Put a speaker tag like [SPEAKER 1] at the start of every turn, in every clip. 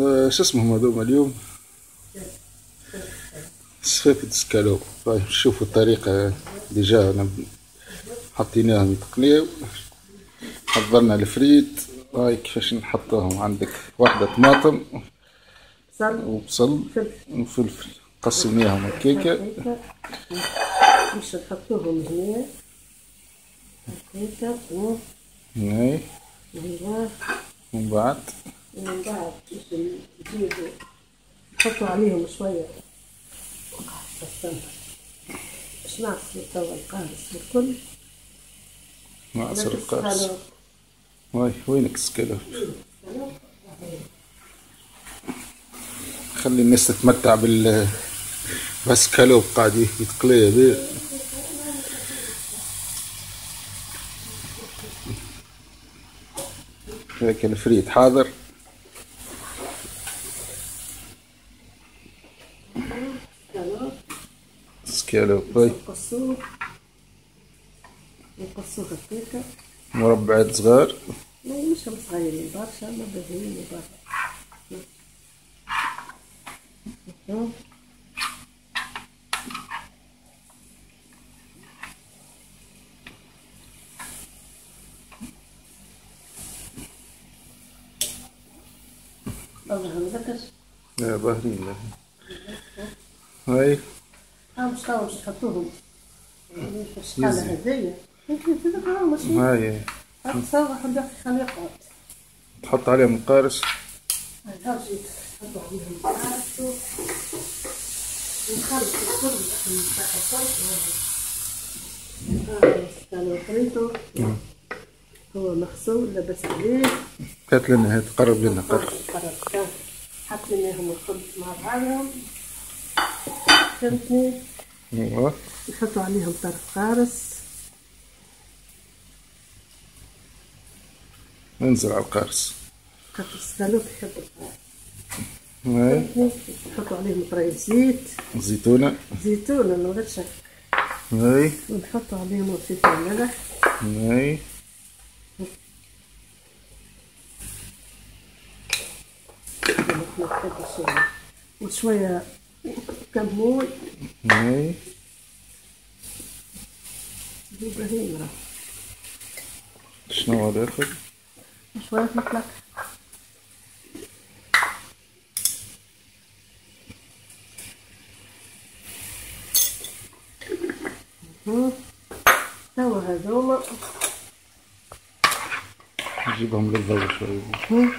[SPEAKER 1] آه، شو اسمهم هذوما اليوم؟ سفافة سكالو طيب شوفوا الطريقة déjà حطيناهم يتقليو حضرنا الفريت. هاي كيفاش نحطوهم؟ عندك واحدة طماطم
[SPEAKER 2] بصل
[SPEAKER 1] وبصل
[SPEAKER 2] فلفل.
[SPEAKER 1] وفلفل. قسمناهم هكاكا
[SPEAKER 2] باش نحطوهم هنا. هكاكا و-
[SPEAKER 1] هاي.
[SPEAKER 2] ايوا
[SPEAKER 1] ومن بعد.
[SPEAKER 2] ومن بعد باش نجيبو نحطو عليهم شوية. باش نعصرو توا القارص والكل
[SPEAKER 1] نعصر القارص هاي وينك السكالو خلي الناس تتمتع بال بسكالوب قاعد يتقلي به هيك الفريت حاضر. سكالوب هاي
[SPEAKER 2] نقصوه نقصوه هكاكا
[SPEAKER 1] مربعات صغار
[SPEAKER 2] لا مش صغيرين برشا ما باهيين برشا. الله
[SPEAKER 1] يا باهرين لا. هاي.
[SPEAKER 2] ها مش توا مش تحطوهم في الشحالة هذيا يمكن تذكروا مش
[SPEAKER 1] هاي.
[SPEAKER 2] تصور حدا خليقات
[SPEAKER 1] تحط عليهم القارص
[SPEAKER 2] هاجي تحطوا عليهم ونخلط الكل فريتو هو مغسول لبس عليه.
[SPEAKER 1] هات لنا هات قرب لنا قرب.
[SPEAKER 2] قرب حطيناهم الكل مع بعضهم فهمتني؟
[SPEAKER 1] إيوه.
[SPEAKER 2] نحطوا عليهم طرف قارص.
[SPEAKER 1] ننزل على القارص.
[SPEAKER 2] خاطر السلوك يحب القارص. نحطوا عليهم طريق زيت.
[SPEAKER 1] زيتونة.
[SPEAKER 2] زيتون من غير شك.
[SPEAKER 1] هاي
[SPEAKER 2] ونحطوا عليهم فلفل ملح
[SPEAKER 1] هاي
[SPEAKER 2] وشوية كمون
[SPEAKER 1] هاي
[SPEAKER 2] إبراهيم راه
[SPEAKER 1] شنو هذا ياخذ
[SPEAKER 2] شوية مطلق. توا هذوما
[SPEAKER 1] نجيبهم للضوء شوي.
[SPEAKER 2] مهم.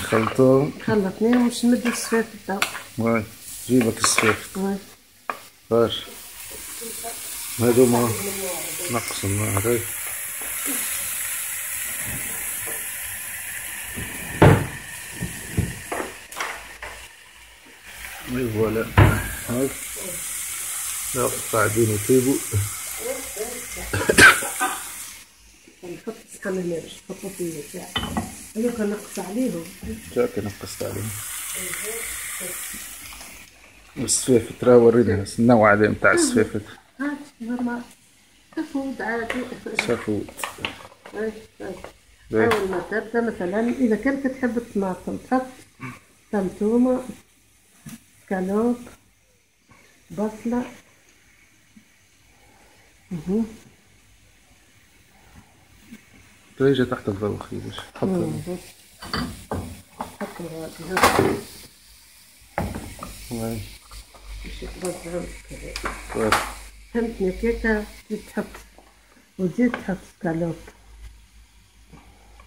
[SPEAKER 1] خلطوهم
[SPEAKER 2] خلطناهم باش نمد السفاف
[SPEAKER 1] هاي جيبك السفاف
[SPEAKER 2] هاي.
[SPEAKER 1] فار هذوما نقص النار هاي اي فوالا هاي لا قاعدين يطيبوا
[SPEAKER 2] نحط سخن الماء باش نحطو فيه تاع هذوك نقص عليهم
[SPEAKER 1] جاك نقصت عليهم السفافة ترى ورينا النوع هذا نتاع
[SPEAKER 2] نورمال تفوت عادي
[SPEAKER 1] باهي.
[SPEAKER 2] أول ما تبدأ مثلا إذا كنت تحب الطماطم تحط طماطومة كالوب بصلة.
[SPEAKER 1] تريجة تحت الضوء حطها
[SPEAKER 2] مهم. حط
[SPEAKER 1] طيب.
[SPEAKER 2] فهمتني كيكا تزيد تحط وتزيد تحط كالوب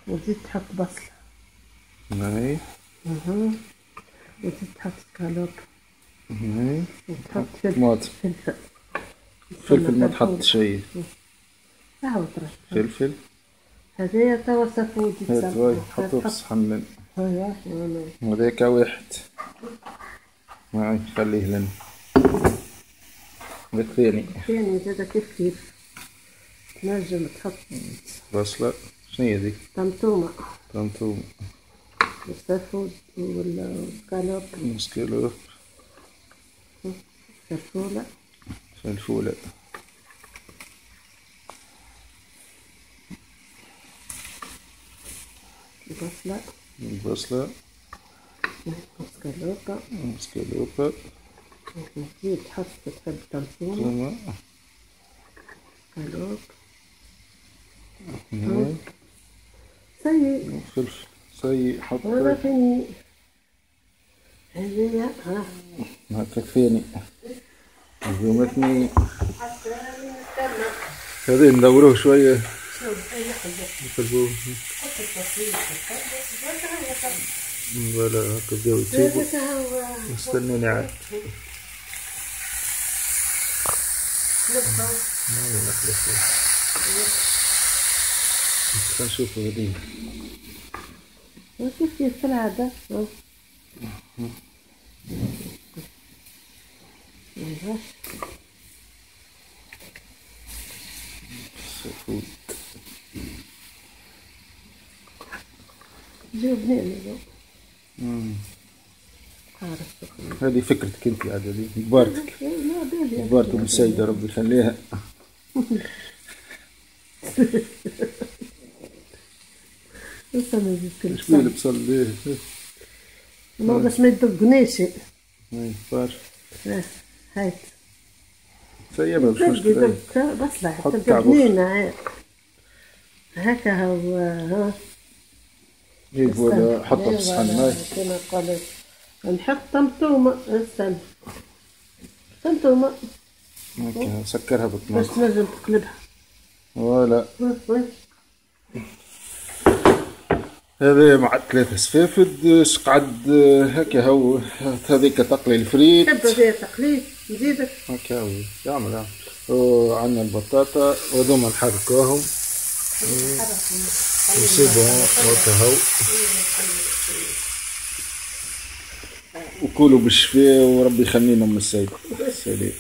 [SPEAKER 2] وتزيد تحط بصلة
[SPEAKER 1] هاي
[SPEAKER 2] مهم. وتزيد تحط كالوب
[SPEAKER 1] هاي
[SPEAKER 2] وتحط فلفل فلفل
[SPEAKER 1] فلفل ما تحط شيء
[SPEAKER 2] راه
[SPEAKER 1] فلفل
[SPEAKER 2] هذايا توا سفود
[SPEAKER 1] هات هاي حطوه في الصحن وذاك واحد هاي خليه لنا. والثاني
[SPEAKER 2] ثاني زاد كيف كيف تنجم تحط.
[SPEAKER 1] بصلة شنو هي ذيك
[SPEAKER 2] طمطومة.
[SPEAKER 1] طماطم
[SPEAKER 2] والسفود والكالوب
[SPEAKER 1] نص كيلو
[SPEAKER 2] الفولة
[SPEAKER 1] فلفولة
[SPEAKER 2] البصلة.
[SPEAKER 1] البصلة.
[SPEAKER 2] مسكالوكا
[SPEAKER 1] مسكالوبة
[SPEAKER 2] نزيد تحط تحب كالوك
[SPEAKER 1] هنا.
[SPEAKER 2] سيء.
[SPEAKER 1] فلفل صي حط
[SPEAKER 2] ولا فيني هذه ها.
[SPEAKER 1] هكا كفيني عزومتني هذا ندوروه شوية. نقلبوه ولا هكا بداو
[SPEAKER 2] هو
[SPEAKER 1] استنوني عاد.
[SPEAKER 2] نبقى
[SPEAKER 1] ما نخلص نشوفوا هذه
[SPEAKER 2] وكيف كيف. أيوه
[SPEAKER 1] السفود هذه فكرتك انت عاد هذه مبارتك مبارك بالسيدة ربي يخليها
[SPEAKER 2] ما
[SPEAKER 1] شوية
[SPEAKER 2] سنة
[SPEAKER 1] البصل ليه
[SPEAKER 2] ما باش ما يدقنيش.
[SPEAKER 1] بار
[SPEAKER 2] ها، هاي
[SPEAKER 1] سيبها مش
[SPEAKER 2] تلقي
[SPEAKER 1] مشكلة
[SPEAKER 2] بصلح
[SPEAKER 1] كعبة.
[SPEAKER 2] بنينة. هكا هو
[SPEAKER 1] جيب ولا حطها في. الصحن ماي
[SPEAKER 2] كما قالت. نحط طمطومة. استنى. طمطومة.
[SPEAKER 1] هكا سكرها
[SPEAKER 2] باش
[SPEAKER 1] بالطماط
[SPEAKER 2] تنجم تقلبها. وي.
[SPEAKER 1] هذا مع ثلاثة سفافد اش قعد هكا هو. هذيك تقلي الفريت.
[SPEAKER 2] تبدأ فيها تقليد نزيدك.
[SPEAKER 1] هكا هو. يعمل وعندنا البطاطا وهذوما نحركوهم وسيبهم هكا هو وكلوا بالشفاء وربي يخلينا من السيد. سلام.